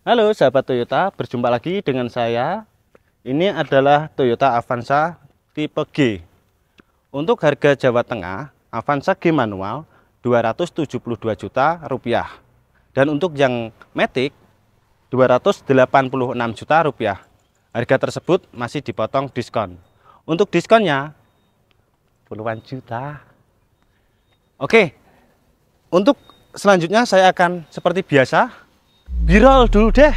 Halo sahabat Toyota, berjumpa lagi dengan saya. Ini adalah Toyota Avanza tipe G. Untuk harga Jawa Tengah, Avanza G manual 272 juta rupiah. Dan untuk yang Matic 286 juta rupiah. Harga tersebut masih dipotong diskon. Untuk diskonnya puluhan juta. Oke. Untuk selanjutnya saya akan seperti biasa Birol dulu deh.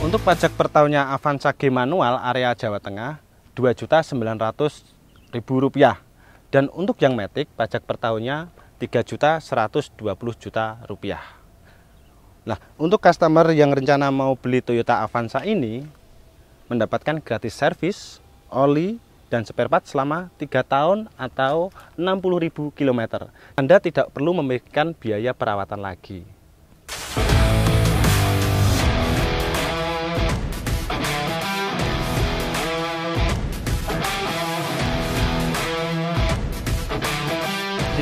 Untuk pajak per tahunnya Avanza G manual area Jawa Tengah 2.900 ribu rupiah. Dan untuk yang Matic pajak per tahunnya 3 juta 120 juta rupiah. Nah untuk customer yang rencana mau beli Toyota Avanza ini mendapatkan gratis servis oli dan spare part selama 3 tahun atau 60.000 km Anda tidak perlu memikirkan biaya perawatan lagi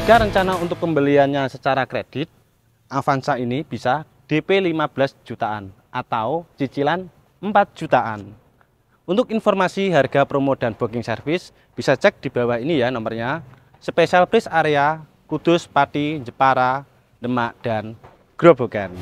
Jika rencana untuk pembeliannya secara kredit, Avanza ini bisa DP 15 jutaan atau cicilan 4 jutaan. Untuk informasi harga promo dan booking service bisa cek di bawah ini ya nomornya. Special price area Kudus, Pati, Jepara, Demak, dan Grobogan.